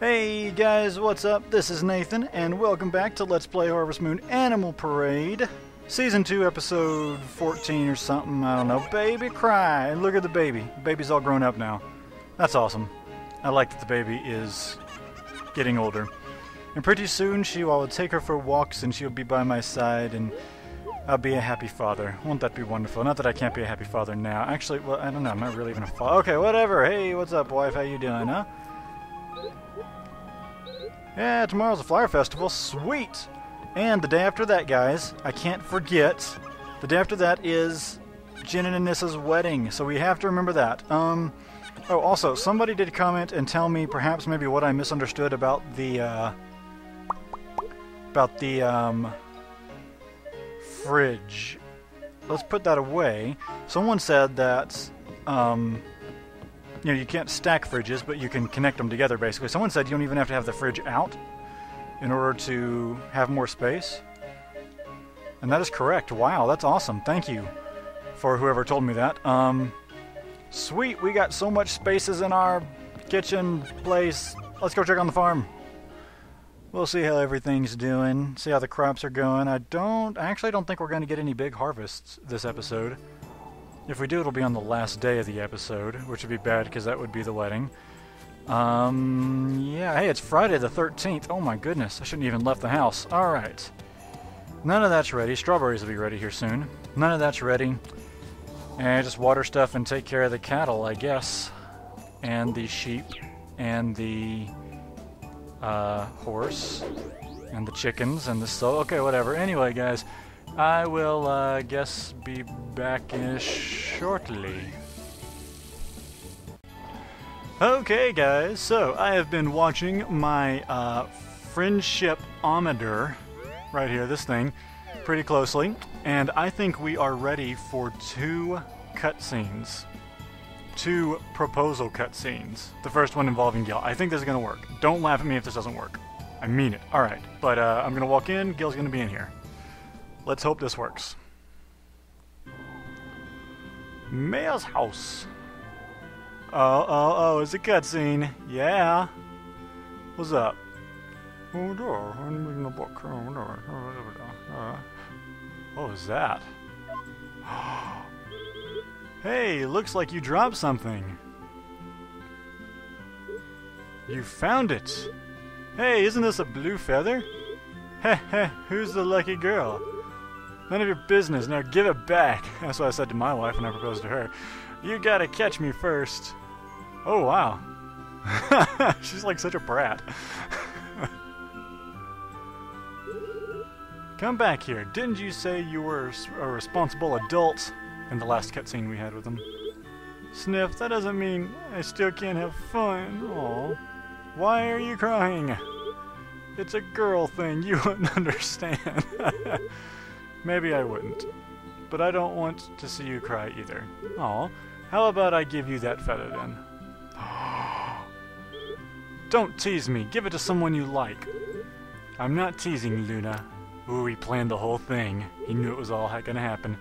Hey guys, what's up? This is Nathan, and welcome back to Let's Play Harvest Moon Animal Parade. Season 2, episode 14 or something, I don't know. Baby cry! Look at the baby. The baby's all grown up now. That's awesome. I like that the baby is getting older. And pretty soon she will take her for walks and she'll be by my side and I'll be a happy father. Won't that be wonderful? Not that I can't be a happy father now. Actually, well, I don't know. I'm not really even a father. Okay, whatever. Hey, what's up, wife? How you doing, huh? Yeah, tomorrow's a flower festival. Sweet! And the day after that, guys, I can't forget, the day after that is Jin and Anissa's wedding, so we have to remember that. Um, oh, also, somebody did comment and tell me perhaps maybe what I misunderstood about the, uh, about the, um, fridge. Let's put that away. Someone said that, um, you know, you can't stack fridges, but you can connect them together, basically. Someone said you don't even have to have the fridge out in order to have more space. And that is correct. Wow, that's awesome. Thank you for whoever told me that. Um, sweet, we got so much spaces in our kitchen place. Let's go check on the farm. We'll see how everything's doing, see how the crops are going. I don't, I actually don't think we're going to get any big harvests this episode. If we do, it'll be on the last day of the episode, which would be bad because that would be the wedding. Um, yeah, hey, it's Friday the 13th. Oh my goodness, I shouldn't even left the house. Alright. None of that's ready. Strawberries will be ready here soon. None of that's ready. And just water stuff and take care of the cattle, I guess. And the sheep. And the uh, horse. And the chickens and the so. Okay, whatever. Anyway, guys, I will, uh, guess, be back in shortly. Okay, guys, so I have been watching my uh, friendship-ometer, right here, this thing, pretty closely, and I think we are ready for two cutscenes. Two proposal cutscenes. The first one involving Gil. I think this is to work. Don't laugh at me if this doesn't work. I mean it. Alright, but uh, I'm to walk in, Gil's to be in here. Let's hope this works. Mayor's house. Oh, oh, oh, it's a cutscene. Yeah. What's up? Oh, I'm reading a book. Oh, What was that? hey, looks like you dropped something. You found it. Hey, isn't this a blue feather? Heh heh, who's the lucky girl? None of your business, now give it back. That's what I said to my wife when I proposed to her. You gotta catch me first. Oh, wow. She's like such a brat. Come back here. Didn't you say you were a responsible adult in the last cutscene we had with him? Sniff, that doesn't mean I still can't have fun. Oh, Why are you crying? It's a girl thing. You wouldn't understand. Maybe I wouldn't. But I don't want to see you cry either. Oh, How about I give you that feather then? Don't tease me. Give it to someone you like. I'm not teasing, Luna. Ooh, he planned the whole thing. He knew it was all gonna happen.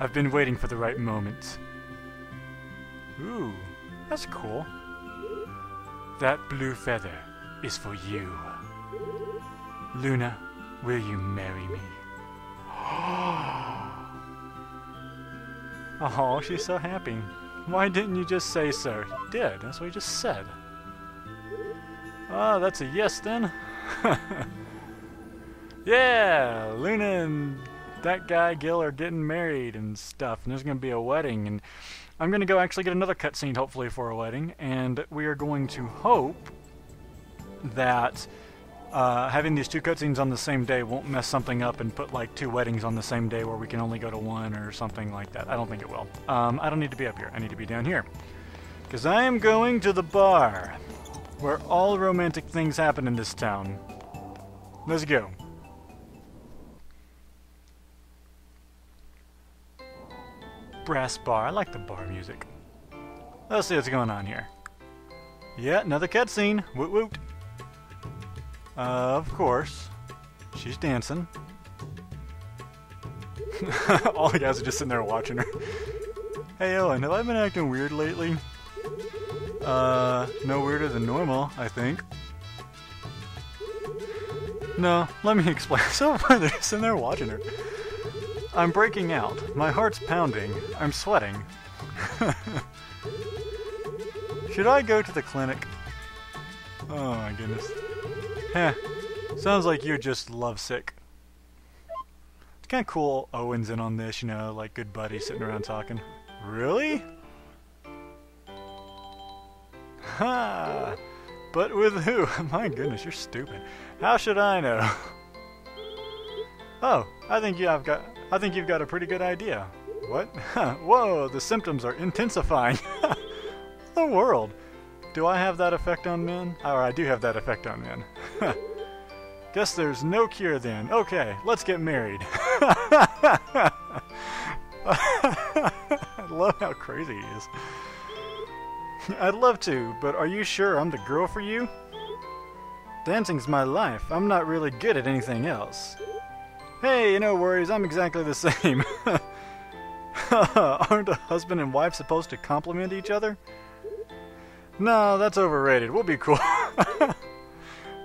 I've been waiting for the right moment. Ooh, that's cool. That blue feather is for you. Luna, will you marry me? oh, she's so happy. Why didn't you just say so? You did. That's what you just said. Oh, that's a yes then. yeah, Luna and that guy Gil are getting married and stuff, and there's to be a wedding, and I'm to go actually get another cutscene hopefully for a wedding, and we are going to hope that uh, having these two cutscenes on the same day won't mess something up and put like two weddings on the same day where we can only go to one or something like that. I don't think it will. Um, I don't need to be up here. I need to be down here. Because I am going to the bar where all romantic things happen in this town. Let's go. Brass bar. I like the bar music. Let's see what's going on here. Yeah, another cutscene. Woot woot. Uh, of course. She's dancing. All the guys are just sitting there watching her. Hey Owen, have I been acting weird lately? Uh, no weirder than normal, I think. No, let me explain. So far they're sitting there watching her. I'm breaking out. My heart's pounding. I'm sweating. Should I go to the clinic? Oh my goodness. Heh. Sounds like you're just lovesick. It's kind of cool Owen's in on this, you know, like good buddies sitting around talking. Really? Ha! But with who? My goodness, you're stupid. How should I know? oh, I think you have got. I think you've got a pretty good idea. What? Whoa, the symptoms are intensifying. the world. Do I have that effect on men? Or I do have that effect on men. Guess there's no cure then. Okay, let's get married. I love how crazy he is. I'd love to, but are you sure I'm the girl for you? Dancing's my life. I'm not really good at anything else. Hey, no worries, I'm exactly the same. Aren't a husband and wife supposed to compliment each other? No, that's overrated. We'll be cool.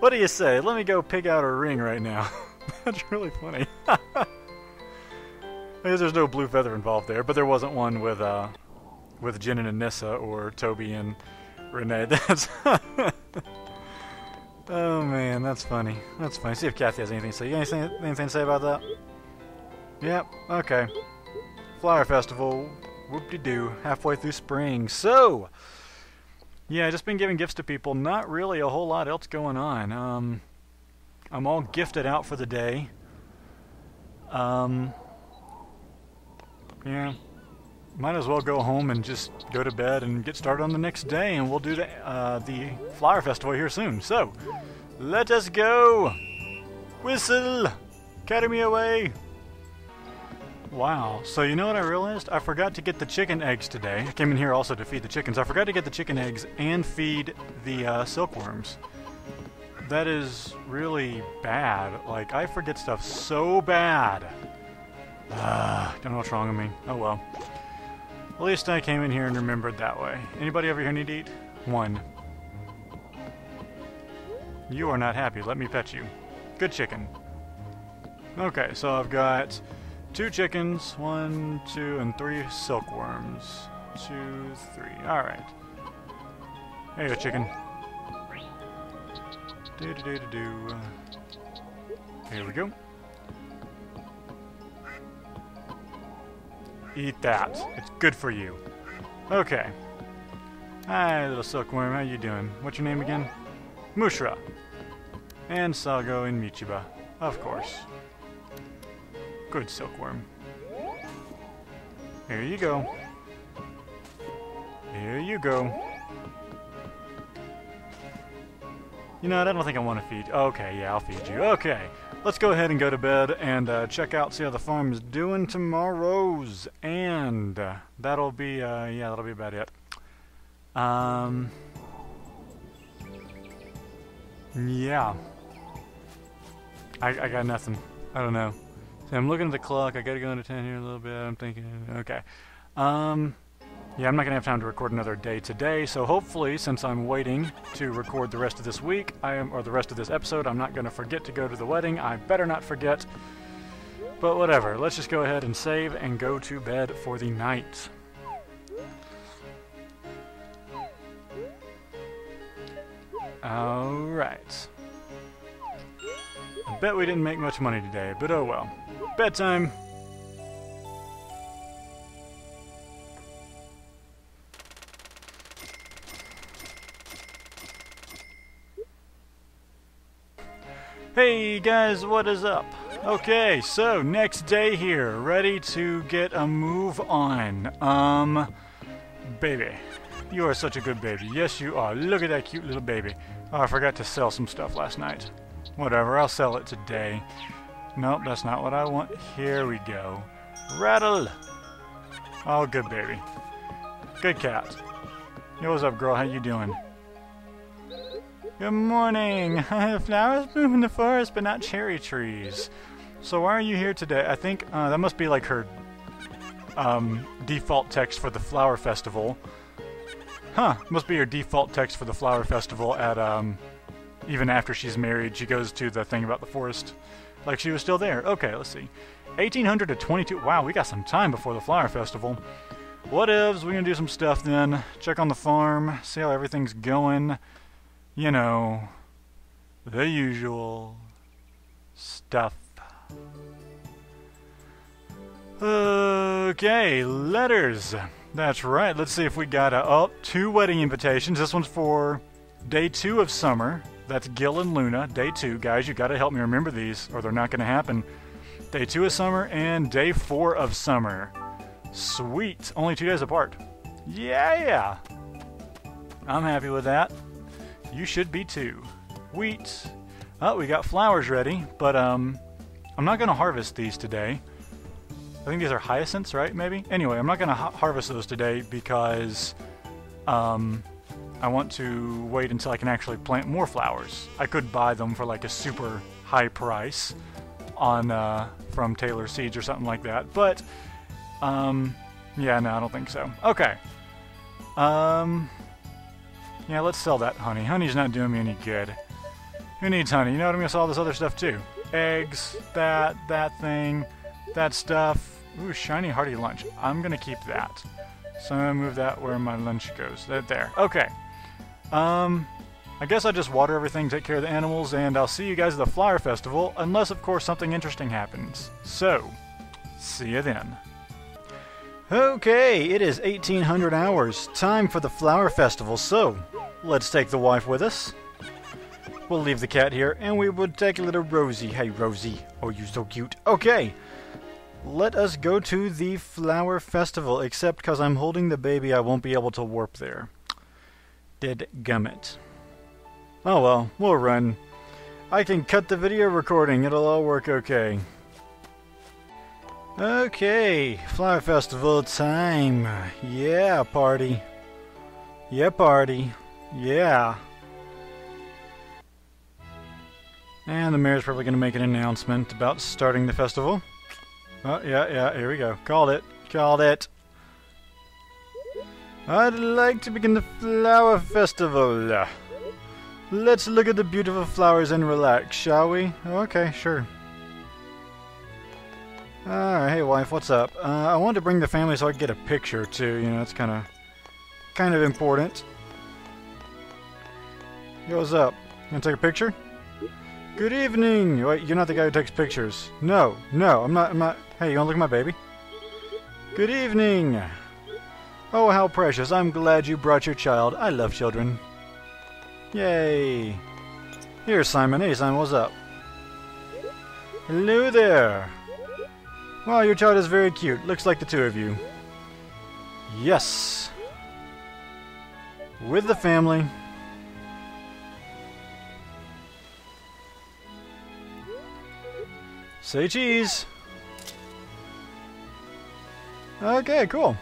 What do you say? Let me go pick out a ring right now. that's really funny. Guess there's no blue feather involved there, but there wasn't one with uh, with Jin and Anissa or Toby and Renee. That's oh man, that's funny. That's funny. See if Kathy has anything to say. You anything anything to say about that? Yep. Okay. Flower Festival. Whoop-de-doo. Halfway through spring. So. Yeah, just been giving gifts to people. Not really a whole lot else going on. Um, I'm all gifted out for the day. Um, yeah, might as well go home and just go to bed and get started on the next day, and we'll do the uh, the flower festival here soon. So, let us go. Whistle, carry me away. Wow. So you know what I realized? I forgot to get the chicken eggs today. I came in here also to feed the chickens. I forgot to get the chicken eggs and feed the uh, silkworms. That is really bad. Like, I forget stuff so bad. Ah, don't know what's wrong with me. Oh well. At least I came in here and remembered that way. Anybody over here need to eat? One. You are not happy. Let me pet you. Good chicken. Okay, so I've got two chickens, one, two, and three silkworms. Two, three. Alright. There you go, chicken. Do do do do do. Here we go. Eat that. It's good for you. Okay. Hi, little silkworm. How you doing? What's your name again? Mushra. And Sago and Michiba. Of course. Good silkworm. Here you go. Here you go. You know what? I don't think I want to feed. Okay, yeah, I'll feed you. Okay let's go ahead and go to bed and uh, check out, see how the farm is doing tomorrow's. And uh, that'll be, uh, yeah, that'll be about it. Um, yeah. I, I got nothing. I don't know. I'm looking at the clock. I gotta go into 10 here a little bit. I'm thinking, okay. Um, yeah, I'm not to have time to record another day today, so hopefully, since I'm waiting to record the rest of this week, I am, or the rest of this episode, I'm not to forget to go to the wedding. I better not forget. But whatever, let's just go ahead and save and go to bed for the night. Alright. I bet we didn't make much money today, but oh well. Bedtime! Hey guys, what is up? Okay, so next day here, ready to get a move on. Um, baby, you are such a good baby. Yes, you are. Look at that cute little baby. Oh, I forgot to sell some stuff last night. Whatever, I'll sell it today. Nope, that's not what I want. Here we go. Rattle! Oh, good baby. Good cat. Yo, what's up, girl? How you doing? Good morning. Flowers bloom in the forest, but not cherry trees. So why are you here today? I think uh, that must be like her um, default text for the flower festival. Huh? Must be her default text for the flower festival at um, even after she's married, she goes to the thing about the forest. Like she was still there. Okay, let's see. 1800 to 22. Wow, we got some time before the flower festival. What ifs? We're gonna do some stuff then. Check on the farm, see how everything's going. You know, the usual stuff. Okay, letters. That's right. Let's see if we got a, oh, two wedding invitations. This one's for day two of summer. That's Gil and Luna. Day two, guys. You got to help me remember these, or they're not going to happen. Day two of summer and day four of summer. Sweet. Only two days apart. Yeah, yeah. I'm happy with that. You should be too. Wheat. Oh, we got flowers ready, but um, I'm not going to harvest these today. I think these are hyacinths, right? Maybe? Anyway, I'm not going to ha harvest those today because um, I want to wait until I can actually plant more flowers. I could buy them for like a super high price on uh, from Taylor Seeds or something like that. But, um, yeah, no, I don't think so. Okay. Um, yeah, let's sell that honey. Honey's not doing me any good. Who needs honey? You know what? I'm to sell all this other stuff too. Eggs, that, that thing, that stuff. Ooh, shiny hearty lunch. I'm gonna keep that. So I'm gonna move that where my lunch goes. There. Okay. Um, I guess I just water everything, take care of the animals, and I'll see you guys at the Flower Festival, unless of course something interesting happens. So, see you then. Okay, it is 1800 hours. Time for the Flower Festival, so let's take the wife with us. We'll leave the cat here, and we will take a little Rosie. Hey, Rosie. Oh, you're so cute. Okay let us go to the flower festival, except because I'm holding the baby, I won't be able to warp there. Dead gummit. Oh well, we'll run. I can cut the video recording, it'll all work okay. Okay, flower festival time. Yeah, party. Yeah, party. Yeah. And the mayor's probably going to make an announcement about starting the festival. Oh, yeah, yeah, here we go. Called it. Called it. I'd like to begin the flower festival. Let's look at the beautiful flowers and relax, shall we? Okay, sure. Alright, hey wife, what's up? Uh, I wanted to bring the family so I could get a picture too, you know, it's kind of kind of important. Yo, what's up? You gonna take a picture? Good evening! Wait, you're not the guy who takes pictures. No, no, I'm not, I'm not... Hey, you wanna look at my baby? Good evening! Oh, how precious. I'm glad you brought your child. I love children. Yay! Here, Simon. Hey, Simon, what's up? Hello there! Wow, your child is very cute. Looks like the two of you. Yes! With the family. Say cheese. Okay, cool.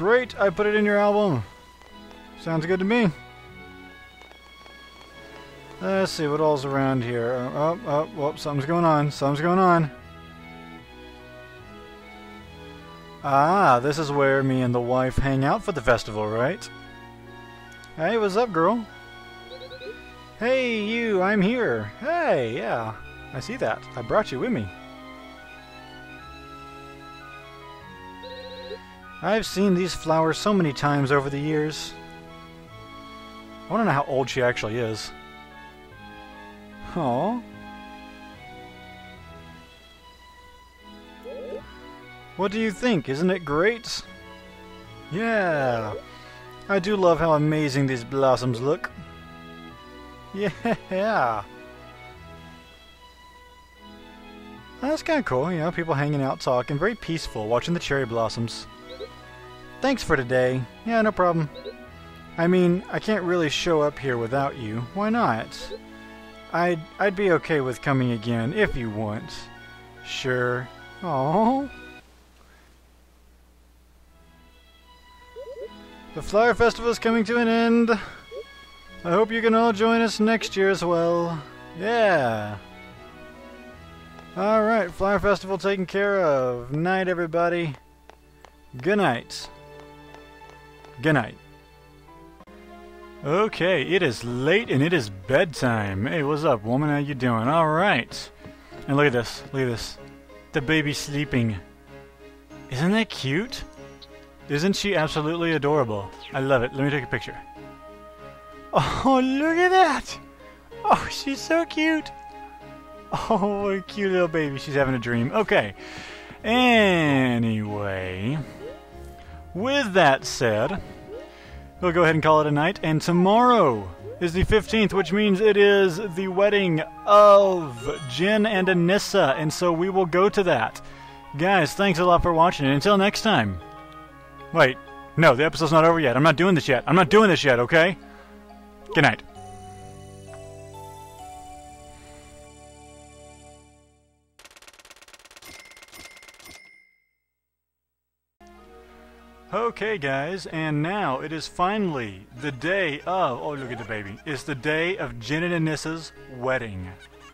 Great, I put it in your album. Sounds good to me. Let's see what all's around here. Oh, oh, oh, something's going on. Something's going on. Ah, this is where me and the wife hang out for the festival, right? Hey, what's up, girl? Hey, you, I'm here. Hey, yeah, I see that. I brought you with me. I've seen these flowers so many times over the years. I want to know how old she actually is. Oh. What do you think? Isn't it great? Yeah. I do love how amazing these blossoms look. Yeah. That's kind of cool, you know, people hanging out, talking. Very peaceful, watching the cherry blossoms. Thanks for today. Yeah, no problem. I mean, I can't really show up here without you. Why not? I'd, I'd be okay with coming again, if you want. Sure. Oh. The Flower Festival is coming to an end. I hope you can all join us next year as well. Yeah. Alright, Flower Festival taken care of. Night, everybody. Good night. Good night. Okay, it is late and it is bedtime. Hey, what's up, woman? How you doing? All right. And look at this. Look at this. The baby sleeping. Isn't that cute? Isn't she absolutely adorable? I love it. Let me take a picture. Oh, look at that! Oh, she's so cute. Oh, a cute little baby. She's having a dream. Okay. Anyway, with that said, we'll go ahead and call it a night. And tomorrow is the 15th, which means it is the wedding of Jin and Anissa. And so we will go to that. Guys, thanks a lot for watching. And until next time. Wait, no, the episode's not over yet. I'm not doing this yet. I'm not doing this yet, okay? Good night. Okay, guys, and now it is finally the day of. Oh, look at the baby. It's the day of Jin and Anissa's wedding.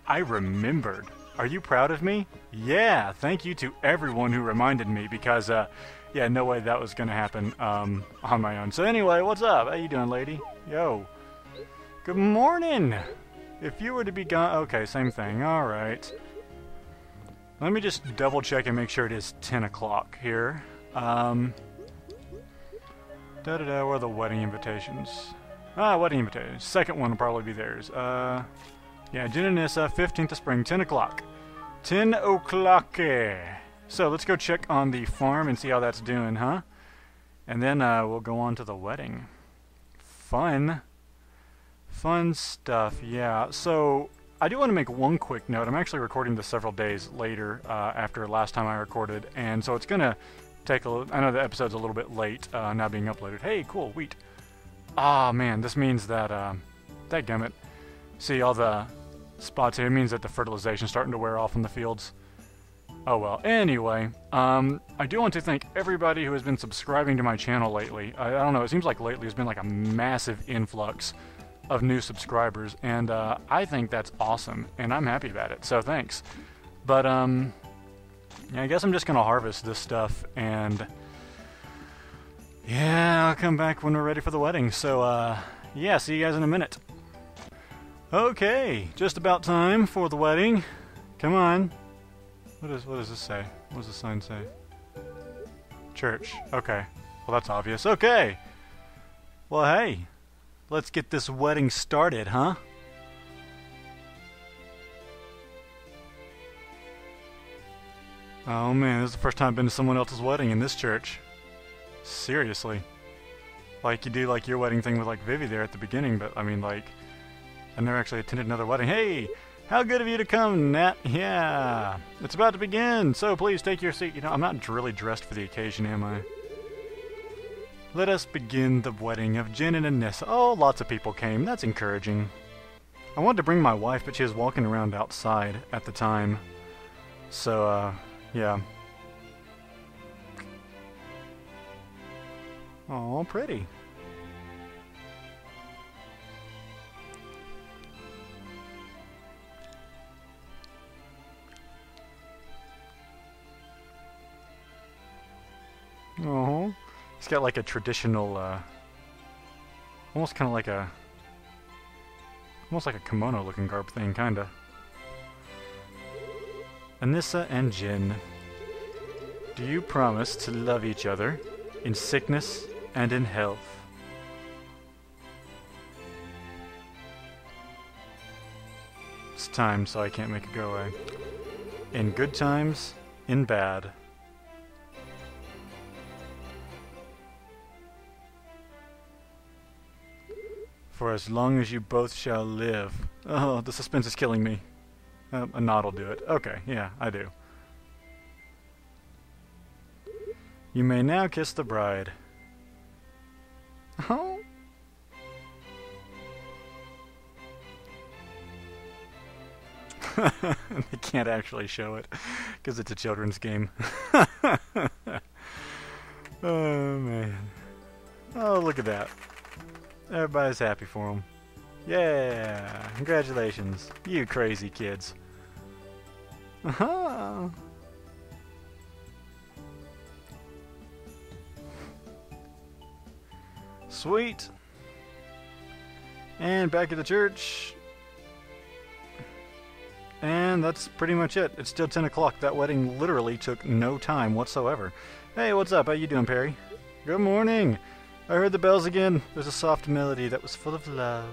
I remembered. Are you proud of me? Yeah, thank you to everyone who reminded me because, uh, yeah, no way that was gonna happen um, on my own. So anyway, what's up? How you doing, lady? Yo. Good morning. If you were to be gone, okay, same thing. All right. Let me just double check and make sure it is 10 o'clock here. Um, Da da da, where are the wedding invitations? Ah, wedding invitations. Second one will probably be theirs. Uh, yeah, Jin and Nissa, 15th of spring, 10 o'clock. 10 o'clock. So let's go check on the farm and see how that's doing, huh? And then uh, we'll go on to the wedding. Fun. Fun stuff, yeah. So I do want to make one quick note. I'm actually recording this several days later uh, after last time I recorded, and so it's going to take a little, I know the episode's a little bit late, uh, now being uploaded. Hey, cool, wheat. Ah, man, this means that, um, that gummit. See all the spots here? It means that the fertilization's starting to wear off in the fields. Oh well, anyway, um, I do want to thank everybody who has been subscribing to my channel lately. I, I don't know, it seems like lately there's been like a massive influx of new subscribers, and uh, I think that's awesome, and I'm happy about it, so thanks. But, um, yeah, I guess I'm just gonna harvest this stuff and yeah, I'll come back when we're ready for the wedding. So, uh, yeah, see you guys in a minute. Okay, just about time for the wedding. Come on. What does what does this say? What does the sign say? Church. Okay. Well, that's obvious. Okay. Well, hey, let's get this wedding started, huh? Oh man, this is the first time I've been to someone else's wedding in this church. Seriously. Like you do like your wedding thing with like Vivi there at the beginning, but I mean like I never actually attended another wedding. Hey! How good of you to come, Nat. Yeah. It's about to begin, so please take your seat. You know, I'm not really dressed for the occasion, am I? Let us begin the wedding of Jin and Anissa. Oh, lots of people came. That's encouraging. I wanted to bring my wife, but she was walking around outside at the time. So, uh, yeah. Oh, pretty. Oh, he's got like a traditional, uh, almost kind of like a, almost like a kimono-looking garb thing, kinda. Anissa and Jin, do you promise to love each other in sickness and in health? It's time, so I can't make it go away. In good times, in bad. For as long as you both shall live. Oh, the suspense is killing me. Uh, a nod will do it. Okay, yeah, I do. You may now kiss the bride. Oh. they can't actually show it because it's a children's game. oh man. Oh, look at that. Everybody's happy for him. Yeah, congratulations, you crazy kids. Uh-huh. Sweet. And back at the church. And that's pretty much it. It's still 10 o'clock. That wedding literally took no time whatsoever. Hey, what's up? How you doing, Perry? Good morning. I heard the bells again. There's a soft melody that was full of love.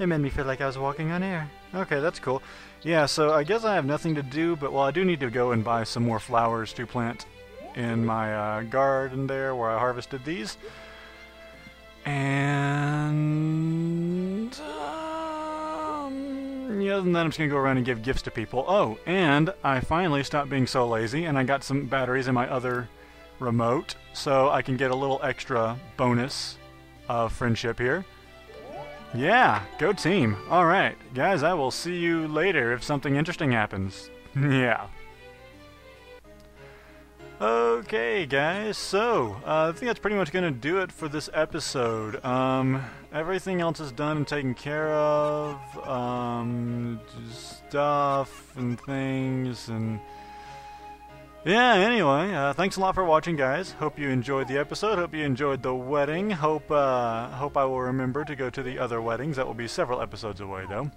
It made me feel like I was walking on air. Okay, that's cool. Yeah, so I guess I have nothing to do, but well, I do need to go and buy some more flowers to plant in my uh, garden there where I harvested these. And um, yeah, and then I'm just gonna go around and give gifts to people. Oh, and I finally stopped being so lazy, and I got some batteries in my other remote, so I can get a little extra bonus of friendship here. Yeah, go team. All right, guys, I will see you later if something interesting happens. yeah. Okay, guys, so uh, I think that's pretty much going to do it for this episode. Um, everything else is done and taken care of. Um, stuff and things and. Yeah, anyway, uh, thanks a lot for watching, guys. Hope you enjoyed the episode. Hope you enjoyed the wedding. Hope uh, hope I will remember to go to the other weddings. That will be several episodes away, though.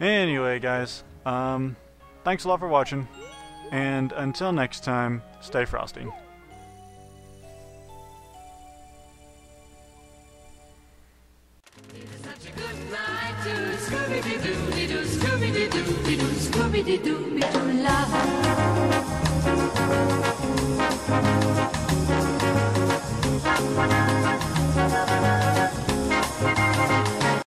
Anyway, guys, um, thanks a lot for watching. And until next time, stay frosty. Scooby-Doo, Scooby-Doo, Scooby-Doo, Scooby-Doo, Scooby-Doo,